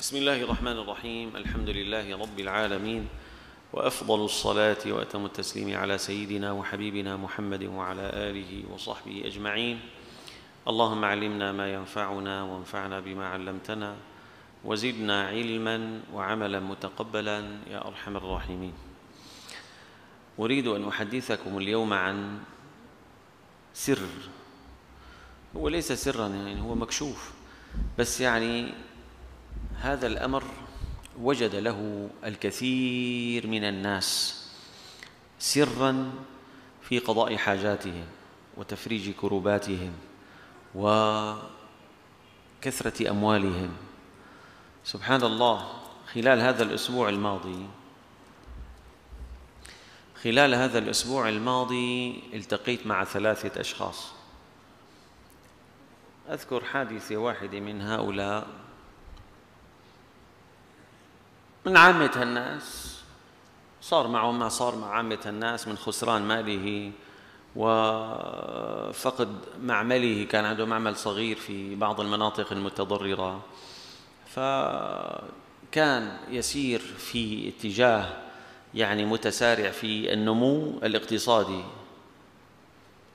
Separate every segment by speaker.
Speaker 1: بسم الله الرحمن الرحيم الحمد لله رب العالمين وافضل الصلاه واتم التسليم على سيدنا وحبيبنا محمد وعلى اله وصحبه اجمعين اللهم علمنا ما ينفعنا وانفعنا بما علمتنا وزدنا علما وعملا متقبلا يا ارحم الراحمين اريد ان احدثكم اليوم عن سر هو ليس سرا يعني هو مكشوف بس يعني هذا الأمر وجد له الكثير من الناس سرا في قضاء حاجاتهم وتفريج كروباتهم وكثرة أموالهم. سبحان الله خلال هذا الأسبوع الماضي خلال هذا الأسبوع الماضي التقيت مع ثلاثة أشخاص. أذكر حادثة واحدة من هؤلاء. من عامة الناس. صار معه ما صار مع عامة الناس من خسران ماله وفقد معمله كان عنده معمل صغير في بعض المناطق المتضررة. فكان يسير في اتجاه يعني متسارع في النمو الاقتصادي.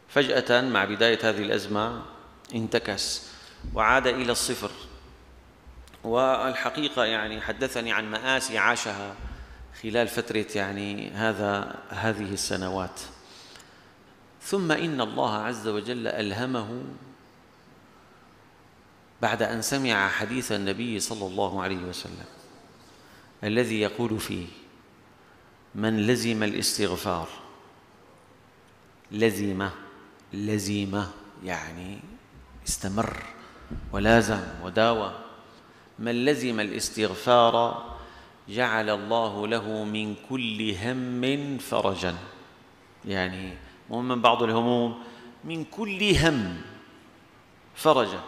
Speaker 1: فجأة مع بداية هذه الأزمة انتكس وعاد إلى الصفر. والحقيقة يعني حدثني عن مآسي عاشها خلال فترة يعني هذا هذه السنوات. ثم إن الله عز وجل ألهمه بعد أن سمع حديث النبي صلى الله عليه وسلم الذي يقول فيه من لزم الاستغفار لزم لزم يعني استمر ولازم وداوم من لزم الاستغفار جعل الله له من كل هم فرجا. يعني مو من بعض الهموم من كل هم فرجا.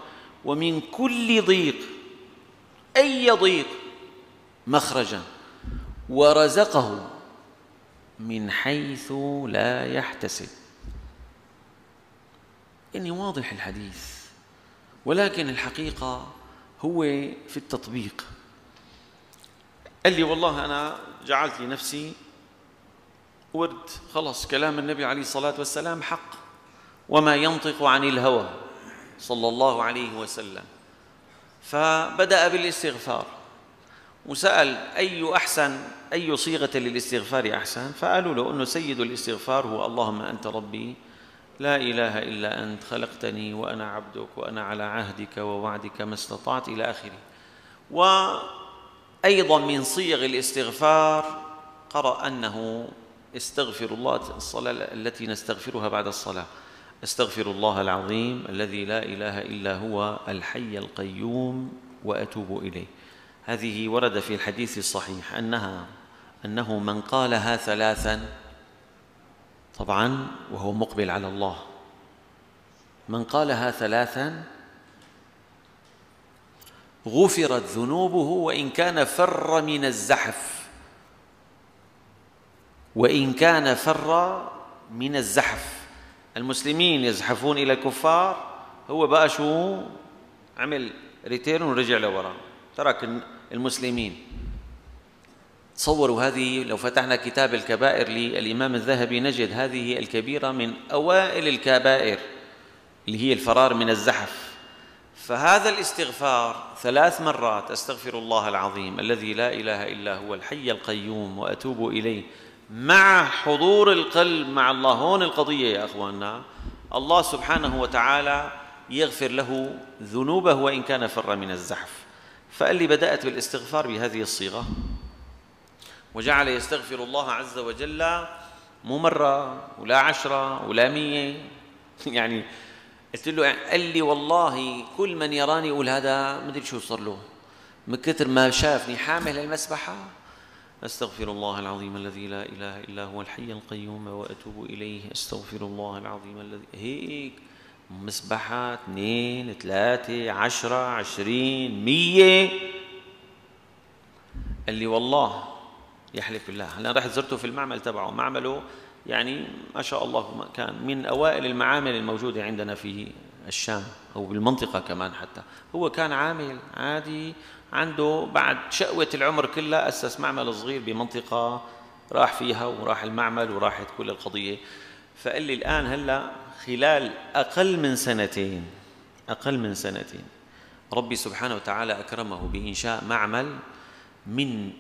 Speaker 1: ومن كل ضيق أي ضيق مخرجا. ورزقه من حيث لا يحتسب. يعني واضح الحديث ولكن الحقيقة هو في التطبيق. قال لي والله أنا جعلت لنفسي ورد. خلص كلام النبي عليه الصلاة والسلام حق. وما ينطق عن الهوى صلى الله عليه وسلم. فبدأ بالاستغفار. وسأل أي أحسن أي صيغة للاستغفار أحسن؟ فقالوا له أنه سيد الاستغفار هو اللهم أنت ربي. لا إله إلا أنت خلقتني وأنا عبدك وأنا على عهدك ووعدك ما استطعت إلى آخره. وأيضا من صيغ الاستغفار قرأ أنه استغفر الله الصلاة التي نستغفرها بعد الصلاة. استغفر الله العظيم الذي لا إله إلا هو الحي القيوم وأتوب إليه. هذه ورد في الحديث الصحيح أنها أنه من قالها ثلاثا طبعا وهو مقبل على الله. من قالها ثلاثا غفرت ذنوبه وإن كان فر من الزحف. وإن كان فر من الزحف. المسلمين يزحفون إلى الكفار هو بقى شو؟ عمل ريتيرن ورجع لورا. ترك المسلمين. تصوروا هذه لو فتحنا كتاب الكبائر للإمام الذهبي نجد هذه الكبيرة من أوائل الكبائر اللي هي الفرار من الزحف. فهذا الاستغفار ثلاث مرات أستغفر الله العظيم الذي لا إله إلا هو الحي القيوم وأتوب إليه مع حضور القلب مع الله. هون القضية يا أخواننا. الله سبحانه وتعالى يغفر له ذنوبه وإن كان فر من الزحف. فقال لي بدأت بالإستغفار بهذه الصيغة وجعل يستغفر الله عز وجل مو مرة ولا عشرة ولا مية. يعني قلت له قال لي والله كل من يراني يقول هذا مدري شو صار له. من كثر ما شافني حامل المسبحة أستغفر الله العظيم الذي لا إله إلا هو الحي القيوم وأتوب إليه. أستغفر الله العظيم الذي هيك مسبحة اثنين ثلاثة عشرة عشرين مية. قال لي والله يحلف بالله. أنا رحت زرته في المعمل تبعه. معمله يعني ما شاء الله كان من أوائل المعامل الموجودة عندنا في الشام أو بالمنطقة كمان حتى. هو كان عامل عادي عنده بعد شقوة العمر كلها أسس معمل صغير بمنطقة راح فيها وراح المعمل وراحت كل القضية. فقال لي الآن هلأ خلال أقل من سنتين أقل من سنتين ربي سبحانه وتعالى أكرمه بإنشاء معمل من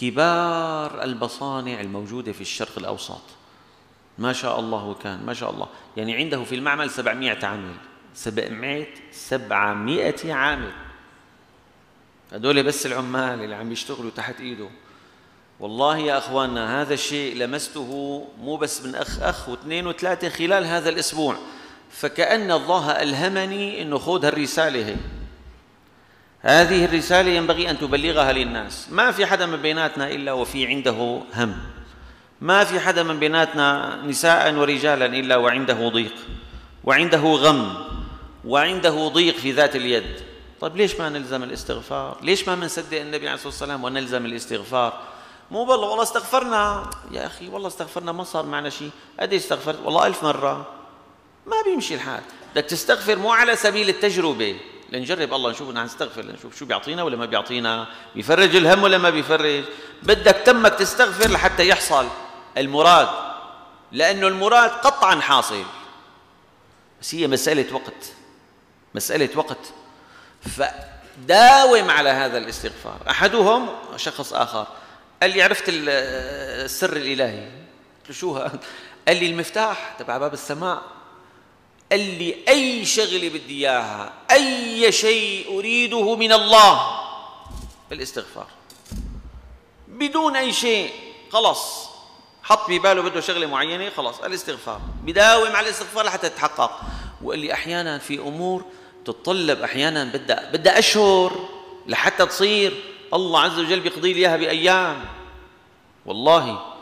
Speaker 1: كبار المصانع الموجودة في الشرق الأوسط. ما شاء الله كان ما شاء الله. يعني عنده في المعمل 700 عامل. 700 700 عامل. هذول بس العمال اللي عم يشتغلوا تحت إيده. والله يا أخواننا هذا الشيء لمسته مو بس من أخ أخ واثنين وثلاثة خلال هذا الأسبوع. فكأن الله ألهمني أنه خذ هالرسالة هي. هذه الرسالة ينبغي أن تبلغها للناس. ما في حدا من بيناتنا إلا وفي عنده هم. ما في حدا من بيناتنا نساء ورجالا إلا وعنده ضيق. وعنده غم. وعنده ضيق في ذات اليد. طيب ليش ما نلزم الاستغفار؟ ليش ما بنصدق النبي عليه الصلاة والسلام ونلزم الاستغفار؟ مو والله والله استغفرنا. يا أخي والله استغفرنا ما صار معنا شيء. قد استغفرت؟ والله ألف مرة. ما بيمشي الحال. بدك تستغفر مو على سبيل التجربة. لنجرب الله نشوف نستغفر لنشوف شو بيعطينا ولا ما بيعطينا بيفرج الهم ولا ما بيفرج؟ بدك تمك تستغفر لحتى يحصل المراد لأنه المراد قطعا حاصل بس هي مسألة وقت مسألة وقت. فداوم على هذا الاستغفار. أحدهم شخص آخر قال لي عرفت السر الإلهي؟ قلت له شو هذا؟ قال لي المفتاح تبع باب السماء. قال لي أي شغلة بدي إياها أي شيء أريده من الله. بالاستغفار. بدون أي شيء خلص حط بباله بده شغلة معينة خلاص. الاستغفار. بداوم على الاستغفار لحتى تتحقق. وقال لي أحيانا في أمور تتطلب أحيانا بدها بدها أشهر لحتى تصير. الله عز وجل بيقضي لي إياها بأيام. والله.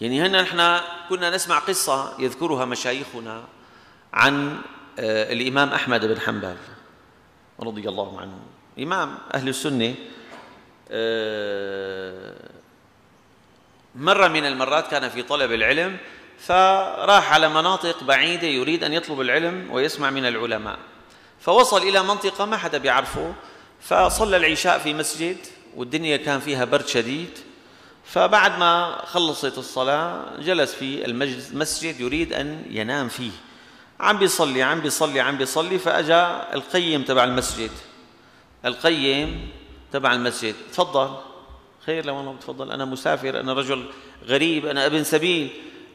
Speaker 1: يعني هنا نحن كنا نسمع قصة يذكرها مشايخنا. عن آه، الإمام أحمد بن حنبل رضي الله عنه. إمام أهل السنة آه، مرة من المرات كان في طلب العلم فراح على مناطق بعيدة يريد أن يطلب العلم ويسمع من العلماء. فوصل إلى منطقة ما حدا بيعرفه فصلى العشاء في مسجد والدنيا كان فيها برد شديد. فبعد ما خلصت الصلاة جلس في المسجد يريد أن ينام فيه. عم بيصلي عم بيصلي عم بيصلي فأجا القيم تبع المسجد. القيم تبع المسجد. تفضل. خير لو والله بتفضل. أنا مسافر أنا رجل غريب أنا ابن سبيل.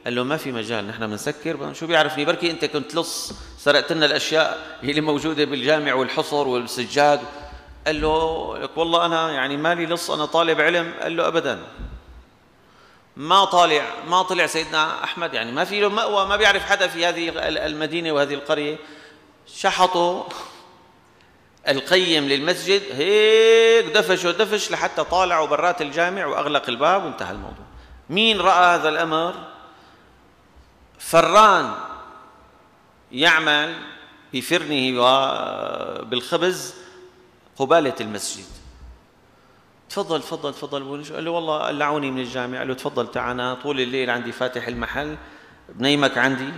Speaker 1: قال له ما في مجال نحن بنسكر شو بيعرفني؟ بركي أنت كنت لص سرقت لنا الأشياء اللي موجودة بالجامع والحصر والسجاد. قال له لك والله أنا يعني مالي لص أنا طالب علم. قال له ابدا. ما طالع ما طلع سيدنا أحمد. يعني ما في له مأوى ما بيعرف حدا في هذه المدينة وهذه القرية. شحطوا القيم للمسجد هيك دفش لحتى طالعوا برات الجامع وأغلق الباب وانتهى الموضوع. مين رأى هذا الأمر؟ فران يعمل بفرنه وبالخبز قبالة المسجد. تفضل تفضل تفضل. قال له والله قلعوني من الجامع قال له تفضل تعال طول الليل عندي فاتح المحل. بنيمك عندي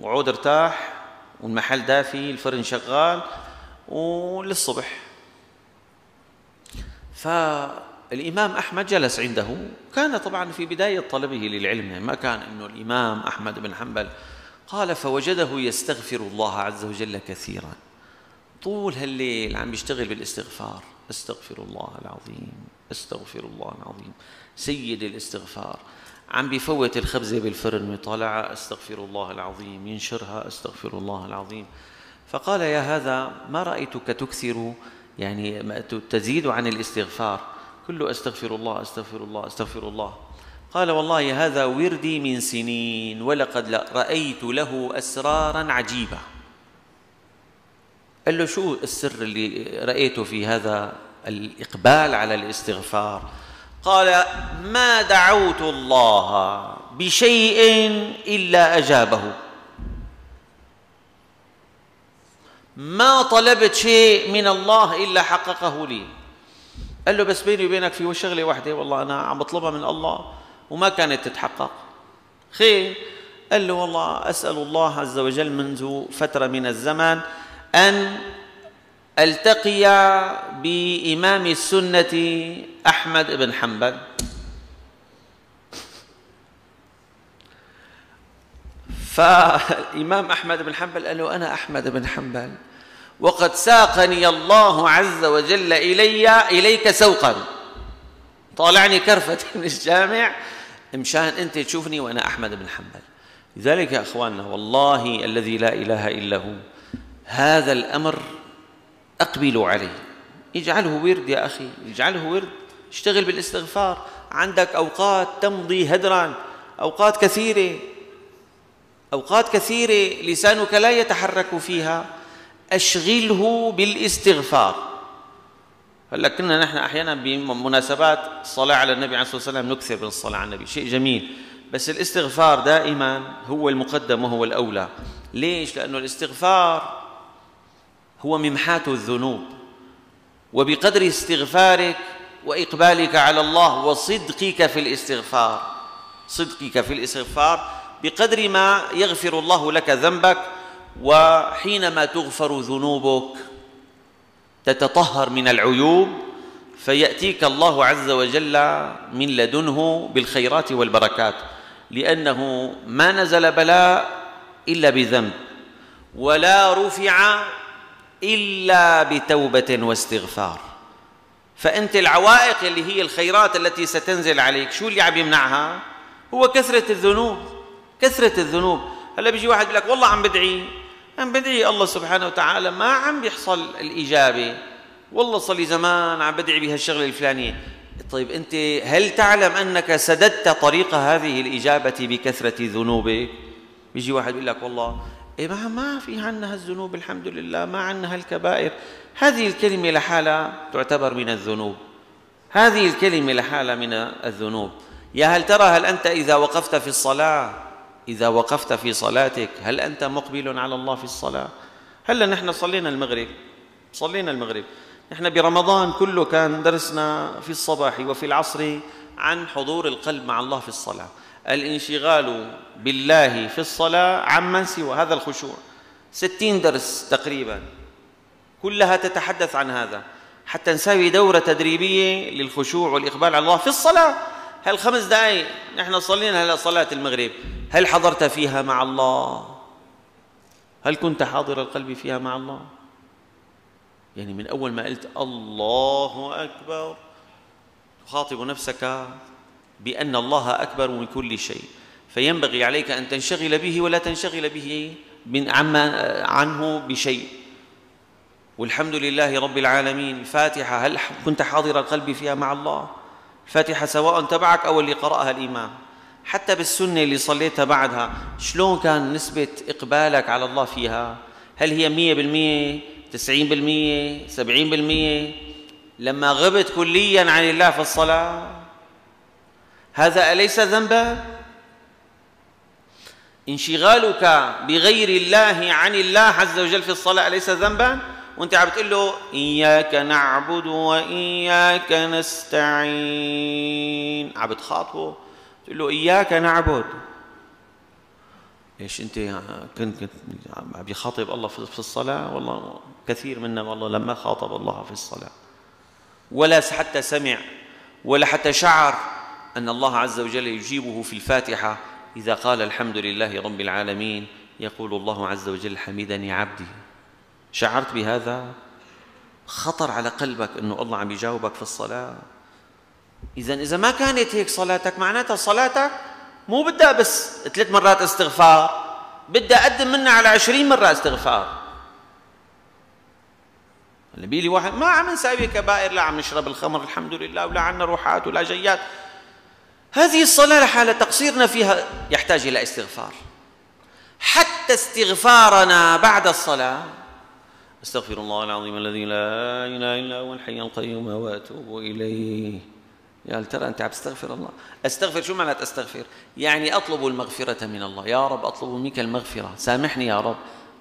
Speaker 1: وعود ارتاح والمحل دافي الفرن شغال وللصبح. فالإمام أحمد جلس عنده. كان طبعا في بداية طلبه للعلم ما كان أنه الإمام أحمد بن حنبل. قال فوجده يستغفر الله عز وجل كثيرا. طول هالليل عم يشتغل بالإستغفار. استغفر الله العظيم استغفر الله العظيم. سيد الاستغفار عم بيفوت الخبزة بالفرن ويطالعها استغفر الله العظيم. ينشرها استغفر الله العظيم. فقال يا هذا ما رأيتك تكثر؟ يعني تزيد عن الاستغفار. كله استغفر الله استغفر الله استغفر الله. قال والله هذا وردي من سنين ولقد رأيت له أسرارا عجيبة. قال له شو السر اللي رأيته في هذا الإقبال على الاستغفار؟ قال ما دعوت الله بشيء إلا أجابه. ما طلبت شيء من الله إلا حققه لي. قال له بس بيني وبينك في شغلة واحدة والله أنا عم بطلبها من الله وما كانت تتحقق. خير. قال له والله أسأل الله عز وجل منذ فترة من الزمن أن ألتقي بإمام السنة أحمد بن حنبل. فالإمام أحمد بن حنبل قال له أنا أحمد بن حنبل وقد ساقني الله عز وجل إلي إليك سوقا. طالعني كرفة من الجامع مشان أنت تشوفني وأنا أحمد بن حنبل. لذلك يا أخواننا والله الذي لا إله إلا هو هذا الأمر أقبلوا عليه. اجعله ورد يا أخي اجعله ورد. اشتغل بالاستغفار. عندك أوقات تمضي هدرا أوقات كثيرة. أوقات كثيرة لسانك لا يتحرك فيها. أشغله بالاستغفار. هلأ كنا نحن أحيانا بمناسبات الصلاه على النبي عليه الصلاة والسلام نكثر من الصلاة على النبي. شيء جميل. بس الاستغفار دائما هو المقدم وهو الأولى. ليش؟ لأنه الاستغفار هو ممحاة الذنوب. وبقدر استغفارك وإقبالك على الله وصدقك في الاستغفار صدقك في الاستغفار بقدر ما يغفر الله لك ذنبك وحينما تغفر ذنوبك تتطهر من العيوب فيأتيك الله عز وجل من لدنه بالخيرات والبركات لأنه ما نزل بلاء إلا بذنب ولا رفع إلا بتوبة واستغفار. فأنت العوائق اللي هي الخيرات التي ستنزل عليك شو اللي عم يمنعها؟ هو كثرة الذنوب كثرة الذنوب. هلا بيجي واحد بيقول لك والله عم بدعي عم بدعي الله سبحانه وتعالى ما عم بيحصل الإجابة. والله صلي زمان عم بدعي بهالشغلة الفلانية. طيب أنت هل تعلم أنك سددت طريق هذه الإجابة بكثرة ذنوبك؟ بيجي واحد يقول لك والله إيه ما في عنا هالذنوب الحمد لله ما عنا هالكبائر. هذه الكلمة لحالها تعتبر من الذنوب. هذه الكلمة لحالها من الذنوب. يا هل ترى هل أنت إذا وقفت في الصلاة إذا وقفت في صلاتك هل أنت مقبل على الله في الصلاة؟ هلأ نحن صلينا المغرب صلينا المغرب. نحن برمضان كله كان درسنا في الصباح وفي العصر عن حضور القلب مع الله في الصلاة. الانشغال بالله في الصلاة عمن سوى هذا الخشوع. ستين درس تقريبا. كلها تتحدث عن هذا. حتى نسوي دورة تدريبية للخشوع والإقبال على الله في الصلاة. هالخمس دقائق نحن صلينا هلا صلاة المغرب. هل حضرت فيها مع الله؟ هل كنت حاضر القلب فيها مع الله؟ يعني من أول ما قلت الله أكبر. تخاطب نفسك بأن الله أكبر من كل شيء. فينبغي عليك أن تنشغل به ولا تنشغل به من عما عنه بشيء. والحمد لله رب العالمين. الفاتحة هل كنت حاضر القلب فيها مع الله؟ الفاتحة سواء تبعك أو اللي قرأها الإمام. حتى بالسنة اللي صليتها بعدها شلون كان نسبة إقبالك على الله فيها؟ هل هي مية بالمية تسعين بالمية سبعين بالمية؟ لما غبت كليا عن الله في الصلاة هذا أليس ذنبا؟ انشغالك بغير الله عن الله عز وجل في الصلاة أليس ذنبا؟ وأنت عم بتقول له إياك نعبد وإياك نستعين. عم بتخاطبه. تقول له إياك نعبد. إيش أنت كنت كنت عم بيخاطب الله في الصلاة؟ والله كثير منا والله لما خاطب الله في الصلاة. ولا حتى سمع ولا حتى شعر. أن الله عز وجل يجيبه في الفاتحة إذا قال الحمد لله رب العالمين يقول الله عز وجل حمدني عبدي. شعرت بهذا؟ خطر على قلبك إنه الله عم يجاوبك في الصلاة؟ إذا إذا ما كانت هيك صلاتك معناتها صلاتك مو بدها بس ثلاث مرات استغفار بدها أقدم منها على عشرين مرة استغفار. اللي لي واحد ما عم نساوي كبائر لا عم نشرب الخمر الحمد لله ولا عنا روحات ولا جيات. هذه الصلاة لحالها تقصيرنا فيها يحتاج إلى استغفار. حتى استغفارنا بعد الصلاة أستغفر الله العظيم الذي لا إله إلا هو الحي القيوم وأتوب إليه. يا هل ترى أنت عم تستغفر الله؟ أستغفر شو معنات أستغفر؟ يعني أطلب المغفرة من الله. يا رب أطلب منك المغفرة. سامحني يا رب.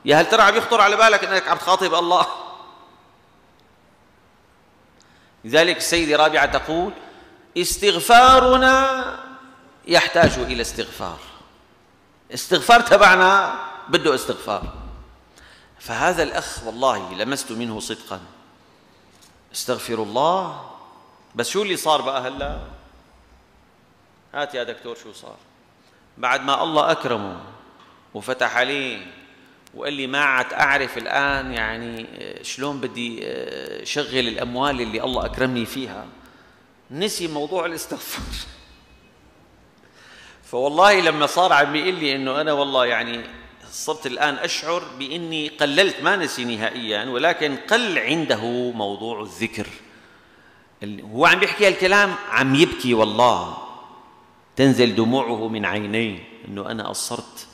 Speaker 1: يا هل ترى عم يخطر على بالك إنك عم تخاطب الله؟ لذلك السيده رابعة تقول استغفارنا يحتاج إلى استغفار. استغفار تبعنا بده استغفار. فهذا الأخ والله لمست منه صدقا. استغفر الله. بس شو اللي صار بقى هلا؟ هات يا دكتور شو صار. بعد ما الله أكرمه وفتح عليه وقال لي ما عاد أعرف الآن يعني شلون بدي آه، شغل الأموال اللي الله أكرمني فيها. نسي موضوع الاستغفار. فوالله لما صار عم بيقول لي إنه أنا والله يعني صرت الآن أشعر بإني قللت ما نسي نهائيا ولكن قل عنده موضوع الذكر. هو عم بيحكي الكلام عم يبكي والله. تنزل دموعه من عينيه إنه أنا قصرت.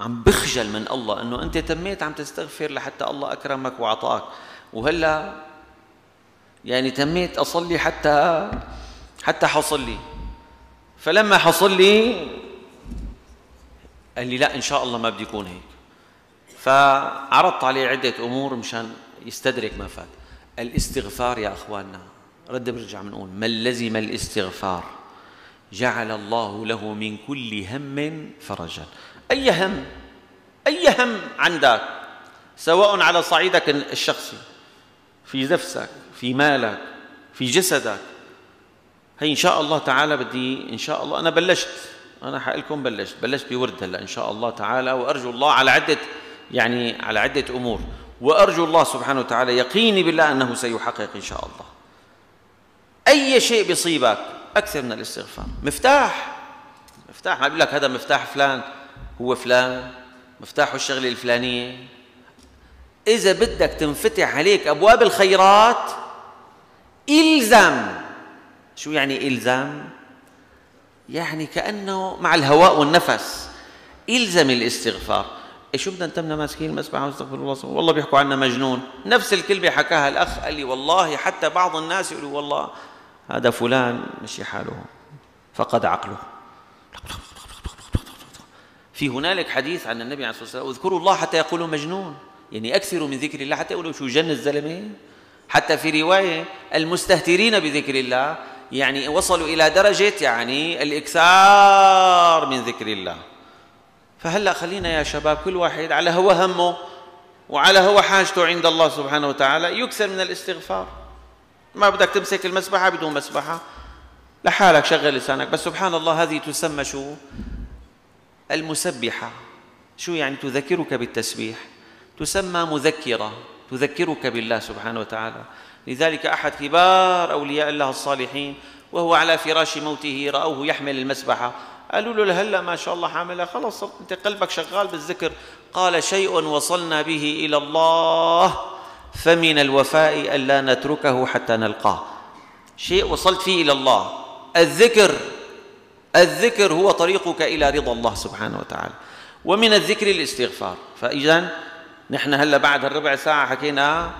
Speaker 1: عم بخجل من الله إنه أنت تميت عم تستغفر لحتى الله أكرمك واعطاك وهلأ يعني تميت أصلي حتى حتى حصل لي. فلما حصل لي قال لي لا إن شاء الله ما بدي يكون هيك. فعرضت عليه عدة أمور مشان يستدرك ما فات. الاستغفار يا أخواننا رد برجع بنقول من لزم الاستغفار؟ جعل الله له من كل هم فرجا. أي هم؟ أي هم عندك؟ سواء على صعيدك الشخصي في نفسك. في مالك في جسدك. هي إن شاء الله تعالى بدي إن شاء الله أنا بلشت أنا حقلكم بلشت بلشت بورد هلأ إن شاء الله تعالى وأرجو الله على عدة يعني على عدة أمور. وأرجو الله سبحانه وتعالى يقيني بالله أنه سيحقق إن شاء الله. أي شيء بيصيبك أكثر من الاستغفار. مفتاح مفتاح ما بقول لك هذا مفتاح فلان هو فلان مفتاحه الشغلة الفلانية. إذا بدك تنفتح عليك أبواب الخيرات الزم شو يعني الزم يعني كأنه مع الهواء والنفس. الزم الاستغفار. إيه شو بدنا نتمنا ماسكين المسبحه واستغفر الله والله بيحكوا عنا مجنون. نفس الكلمة حكاها الأخ قال لي والله حتى بعض الناس يقولوا والله هذا فلان مشي حاله فقد عقله. في هنالك حديث عن النبي عليه الصلاة والسلام اذكروا الله حتى يقولوا مجنون. يعني أكثروا من ذكر الله حتى يقولوا شو جن الزلمة؟ حتى في رواية المستهترين بذكر الله يعني وصلوا إلى درجة يعني الإكثار من ذكر الله. فهلأ خلينا يا شباب كل واحد على هو همه وعلى هو حاجته عند الله سبحانه وتعالى يكثر من الاستغفار. ما بدك تمسك المسبحة بدون مسبحة. لحالك شغل لسانك بس سبحان الله هذه تسمى شو؟ المسبحة. شو يعني تذكرك بالتسبيح؟ تسمى مذكرة. تذكرك بالله سبحانه وتعالى. لذلك أحد كبار أولياء الله الصالحين وهو على فراش موته رأوه يحمل المسبحة. قالوا له هلا ما شاء الله حاملها. خلص أنت قلبك شغال بالذكر. قال شيء وصلنا به إلى الله فمن الوفاء الا نتركه حتى نلقاه. شيء وصلت فيه إلى الله. الذكر الذكر هو طريقك إلى رضا الله سبحانه وتعالى. ومن الذكر الاستغفار. فاذا نحن هلا بعد الربع ساعة حكينا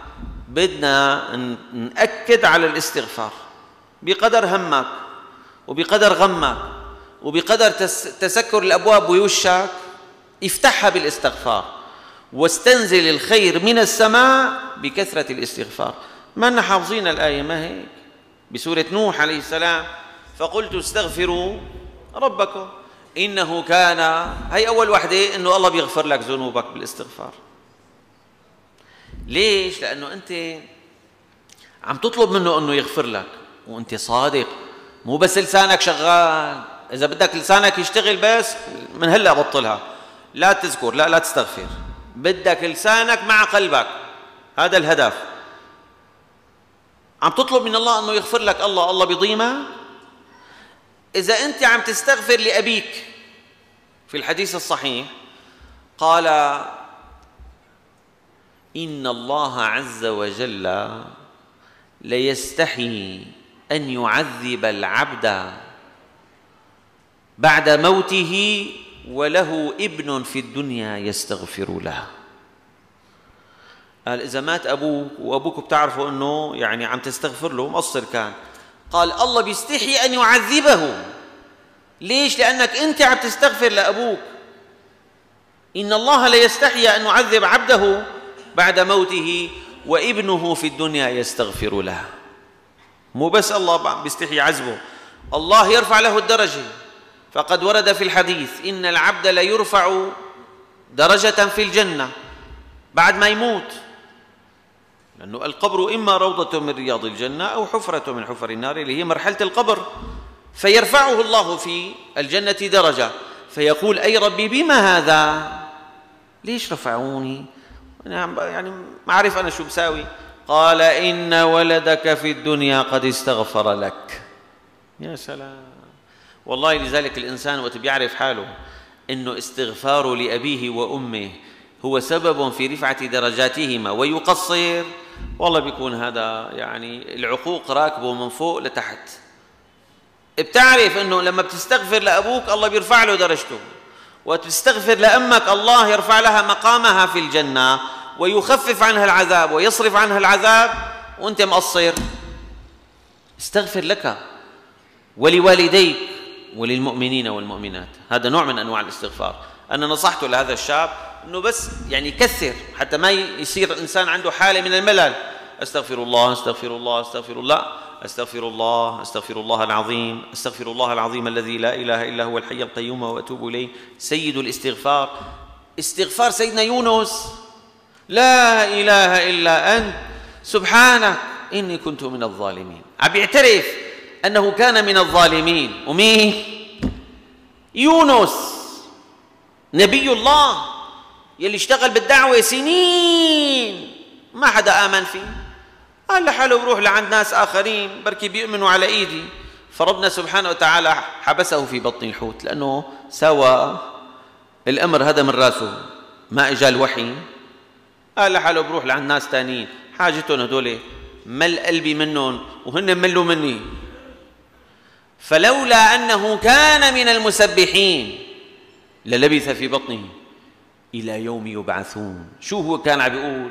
Speaker 1: بدنا نأكد على الاستغفار. بقدر همك وبقدر غمك وبقدر تسكر الأبواب بوشك افتحها بالاستغفار واستنزل الخير من السماء بكثرة الاستغفار. ما حافظين الآية ما هيك؟ بسورة نوح عليه السلام فقلت استغفروا ربكم إنه كان هي أول وحدة إنه الله بيغفر لك ذنوبك بالاستغفار. ليش؟ لأنه أنت عم تطلب منه أنه يغفر لك وأنت صادق. مو بس لسانك شغال. إذا بدك لسانك يشتغل بس من هلأ بطلها. لا تذكر لا لا تستغفر. بدك لسانك مع قلبك. هذا الهدف. عم تطلب من الله أنه يغفر لك. الله الله بيضيمك إذا أنت عم تستغفر لأبيك في الحديث الصحيح قال إن الله عز وجل ليستحي أن يعذب العبد بعد موته وله ابن في الدنيا يستغفر له. قال إذا مات أبوك وأبوك بتعرفوا أنه يعني عم تستغفر له مقصر كان. قال الله بيستحي أن يعذبه. ليش؟ لأنك أنت عم تستغفر لأبوك. إن الله لا يستحي أن يعذب عبده بعد موته وابنه في الدنيا يستغفر له مو بس الله بيستحي عذبه الله يرفع له الدرجة. فقد ورد في الحديث إن العبد ليرفع درجة في الجنة بعد ما يموت. لأنه القبر إما روضة من رياض الجنة أو حفرة من حفر النار اللي هي مرحلة القبر. فيرفعه الله في الجنة درجة. فيقول أي ربي بما هذا؟ ليش رفعوني؟ يعني ما أعرف أنا شو بساوي قال إن ولدك في الدنيا قد استغفر لك. يا سلام. والله لذلك الإنسان وقت بيعرف حاله إنه استغفاره لأبيه وأمه هو سبب في رفعة درجاتهما ويقصر. والله بيكون هذا يعني العقوق راكبة من فوق لتحت. بتعرف إنه لما بتستغفر لأبوك الله بيرفع له درجته. وتستغفر لأمك الله يرفع لها مقامها في الجنة ويخفف عنها العذاب ويصرف عنها العذاب وأنت مقصر. استغفر لك ولوالديك وللمؤمنين والمؤمنات. هذا نوع من أنواع الاستغفار. أنا نصحته لهذا الشاب إنه بس يعني يكثر حتى ما يصير إنسان عنده حالة من الملل. أستغفر الله أستغفر الله أستغفر الله. أستغفر الله أستغفر الله العظيم أستغفر الله العظيم الذي لا إله إلا هو الحي القيوم وأتوب إليه. سيد الاستغفار. استغفار سيدنا يونس. لا إله إلا أنت. سبحانك. إني كنت من الظالمين. عم يعترف أنه كان من الظالمين. ومين؟ يونس. نبي الله. يلي اشتغل بالدعوة سنين. ما حدا آمن فيه. قال لحاله بروح لعند ناس آخرين بركي بيؤمنوا على إيدي. فربنا سبحانه وتعالى حبسه في بطن الحوت لأنه سوى الأمر هذا من راسه ما إجا الوحي قال لحاله بروح لعند ناس تانيين. حاجتهم هدول مل قلبي منهم وهن ملوا مني. فلولا أنه كان من المسبحين للبث في بطنه إلى يوم يبعثون. شو هو كان عم بيقول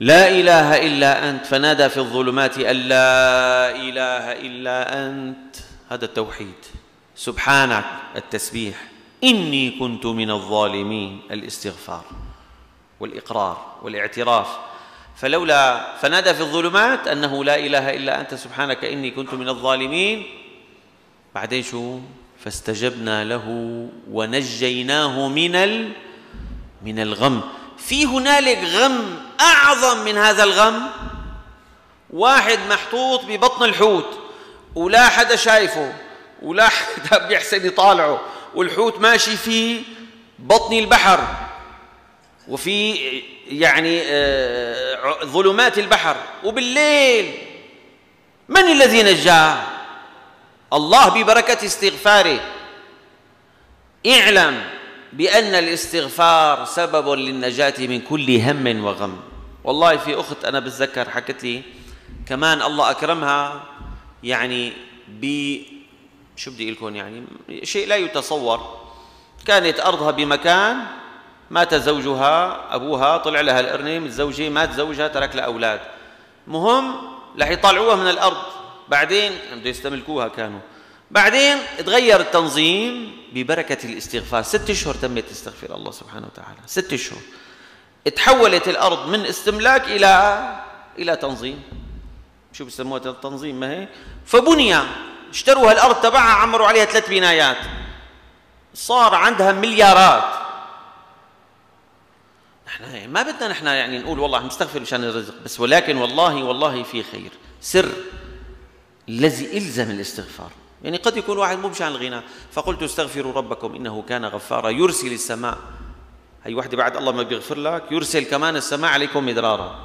Speaker 1: لا إله إلا أنت. فنادى في الظلمات أن لا إله إلا أنت. هذا التوحيد. سبحانك التسبيح. إني كنت من الظالمين. الاستغفار والإقرار والاعتراف. فلولا فنادى في الظلمات أنه لا إله إلا أنت. سبحانك إني كنت من الظالمين. بعدين شو؟ فاستجبنا له ونجيناه من من الغم. في هنالك غم أعظم من هذا الغم؟ واحد محطوط ببطن الحوت ولا حدا شايفه ولا حدا بيحسن يطالعه والحوت ماشي في بطن البحر. وفي يعني آه، ظلمات البحر. وبالليل من الذي نجاه؟ الله ببركة استغفاره. اعلم بأن الاستغفار سبب للنجاة من كل هم وغم. والله في أخت أنا بتذكر حكت لي كمان الله أكرمها يعني ب شو بدي لكم يعني شيء لا يتصور. كانت أرضها بمكان مات زوجها أبوها طلع لها الأرنب الزوجة مات زوجها ترك لها أولاد. مهم رح يطلعوها من الأرض. بعدين بده يستملكوها كانوا. بعدين تغير التنظيم ببركة الاستغفار. ست أشهر تمت تستغفر الله سبحانه وتعالى. ست أشهر تحولت الأرض من استملاك إلى إلى تنظيم. شو بسموها التنظيم ما هي؟ فبني. اشتروا هالأرض تبعها عمروا عليها ثلاث بنايات. صار عندها مليارات. نحن ما بدنا نحن يعني نقول والله نستغفر مشان الرزق بس ولكن والله والله في خير. سر الذي إلزم الاستغفار. يعني قد يكون واحد مو مشان الغنى فقلت استغفروا ربكم إنه كان غفارا يرسل السماء. هي وحدة بعد الله ما بيغفر لك يرسل كمان السماء عليكم مدرارا.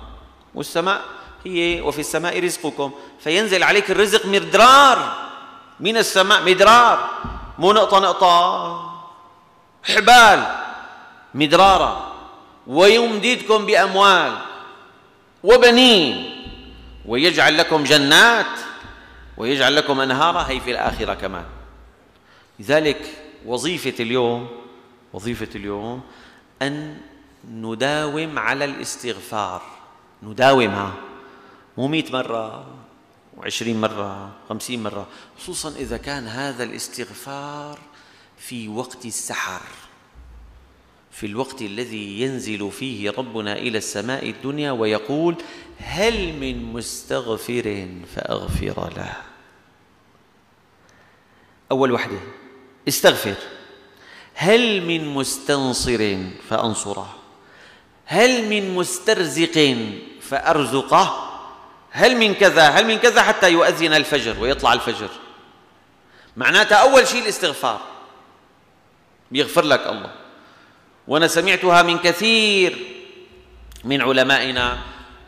Speaker 1: والسماء هي وفي السماء رزقكم. فينزل عليك الرزق مدرار. من السماء مدرار. مو نقطة نقطة. حبال. مدرارا ويمددكم بأموال. وبنين. ويجعل لكم جنات. ويجعل لكم أنهارا هي في الآخرة كمان. لذلك وظيفة اليوم وظيفة اليوم أن نداوم على الاستغفار. نداومها مو 100 مرة و20 مرة 50 مرة. خصوصا إذا كان هذا الاستغفار في وقت السحر. في الوقت الذي ينزل فيه ربنا إلى السماء الدنيا ويقول هل من مستغفر فأغفر له. أول وحدة. استغفر. هل من مستنصر فأنصره. هل من مسترزق فأرزقه. هل من كذا هل من كذا حتى يؤذن الفجر ويطلع الفجر. معناتها أول شيء الاستغفار. بيغفر لك الله. وأنا سمعتها من كثير من علمائنا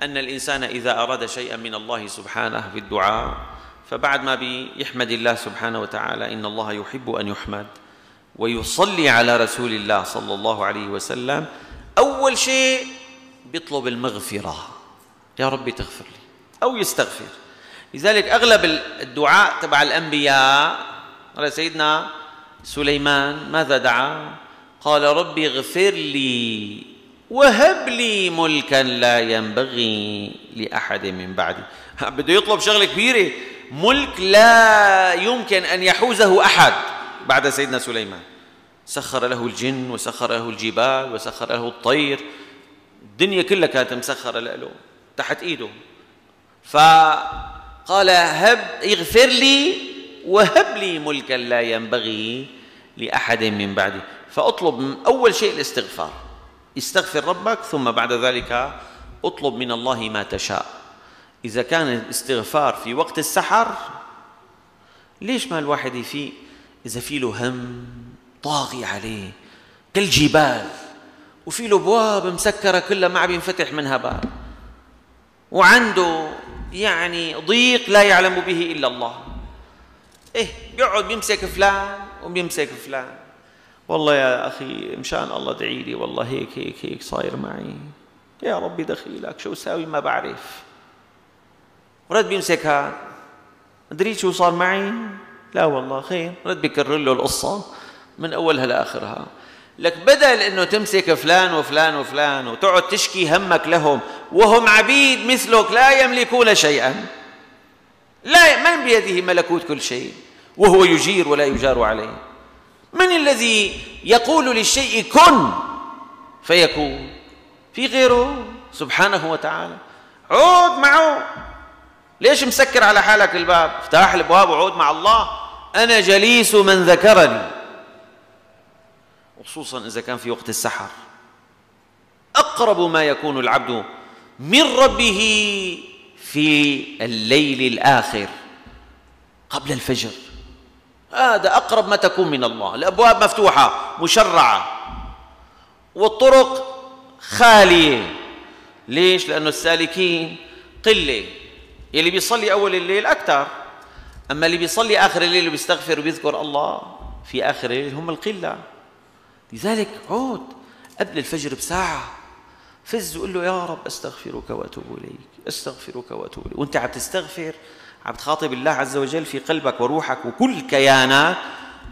Speaker 1: أن الإنسان إذا أراد شيئا من الله سبحانه في الدعاء فبعد ما بيحمد الله سبحانه وتعالى إن الله يحب أن يحمد ويصلي على رسول الله صلى الله عليه وسلم أول شيء بيطلب المغفرة. يا ربي تغفر لي. أو يستغفر. لذلك أغلب الدعاء تبع الأنبياء سيدنا سليمان ماذا دعا؟ قال ربي اغفر لي وهب لي ملكا لا ينبغي لأحد من بعدي. بده يطلب شغلة كبيرة. ملك لا يمكن أن يحوزه أحد. بعد سيدنا سليمان. سخر له الجن وسخر له الجبال وسخر له الطير. الدنيا كلها كانت مسخرة له تحت إيده. فقال هب اغفر لي وهب لي ملكا لا ينبغي لأحد من بعدي. فأطلب أول شيء الاستغفار. استغفر ربك ثم بعد ذلك أطلب من الله ما تشاء. إذا كان الاستغفار في وقت السحر ليش ما الواحد يفيق إذا في له هم طاغي عليه كالجبال وفي له ابواب مسكرة كلها ما عم ينفتح منها باب وعنده يعني ضيق لا يعلم به إلا الله. إيه بيقعد بيمسك فلان وبيمسك فلان. والله يا أخي مشان الله ادعي لي والله هيك هيك هيك صاير معي. يا ربي دخيلك شو أساوي ما بعرف. ورد بيمسك هذا ادري شو صار معي. لا والله خير. رد بيكرر له القصة من أولها لآخرها. لك بدل أنه تمسك فلان وفلان وفلان وتقعد تشكي همك لهم وهم عبيد مثلك لا يملكون شيئا. لا من بيده ملكوت كل شيء. وهو يجير ولا يجار عليه. من الذي يقول للشيء كن فيكون؟ في غيره. سبحانه وتعالى. عود معه. ليش مسكر على حالك الباب؟ افتح الابواب وعود مع الله. أنا جليس من ذكرني. وخصوصا إذا كان في وقت السحر. أقرب ما يكون العبد من ربه في الليل الآخر قبل الفجر. هذا أقرب ما تكون من الله. الأبواب مفتوحة مشرعة. والطرق خالية. ليش؟ لأنه السالكين قلة. اللي بيصلي أول الليل أكثر أما اللي بيصلي آخر الليل وبيستغفر وبيذكر الله في آخر الليل هم القلة. لذلك عود قبل الفجر بساعة. فز وقول له يا رب أستغفرك وأتوب إليك أستغفرك وأتوب إليك. وأنت عم تستغفر عم تخاطب الله عز وجل في قلبك وروحك وكل كيانك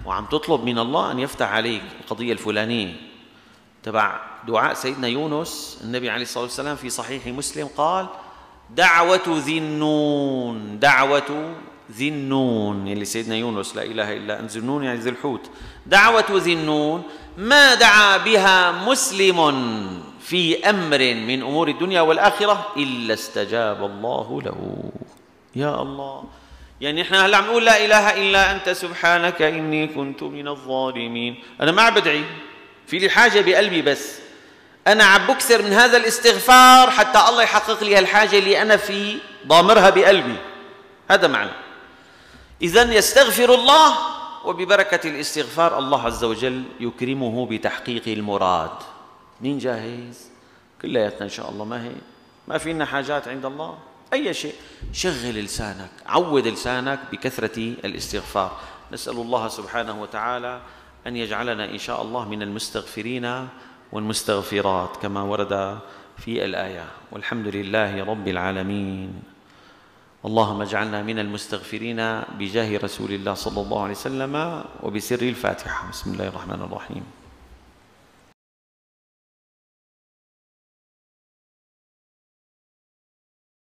Speaker 1: وعم تطلب من الله أن يفتح عليك القضية الفلانية. تبع دعاء سيدنا يونس النبي عليه الصلاة والسلام في صحيح مسلم قال دعوة ذي النون دعوة ذي النون يلي سيدنا يونس لا إله إلا أنت ذي النون يعني ذي الحوت. دعوة ذي النون ما دعا بها مسلم في أمر من أمور الدنيا والآخرة إلا استجاب الله له. يا الله. يعني إحنا هلا عم نقول لا إله إلا أنت سبحانك إني كنت من الظالمين. أنا ما عم بدعي في لي حاجة بقلبي بس. أنا عم بكثر من هذا الاستغفار حتى الله يحقق لي هالحاجة اللي أنا في ضامرها بقلبي. هذا معنى. اذا يستغفر الله وببركة الاستغفار الله عز وجل يكرمه بتحقيق المراد. مين جاهز؟ كلياتنا إن شاء الله ما هي؟ ما فينا حاجات عند الله؟ أي شيء. شغل لسانك. عود لسانك بكثرة الاستغفار. نسأل الله سبحانه وتعالى أن يجعلنا إن شاء الله من المستغفرين والمستغفرات كما ورد في الآية. والحمد لله رب العالمين. اللهم اجعلنا من المستغفرين بجاه رسول الله صلى الله عليه وسلم وبسر الفاتحة. بسم الله الرحمن الرحيم.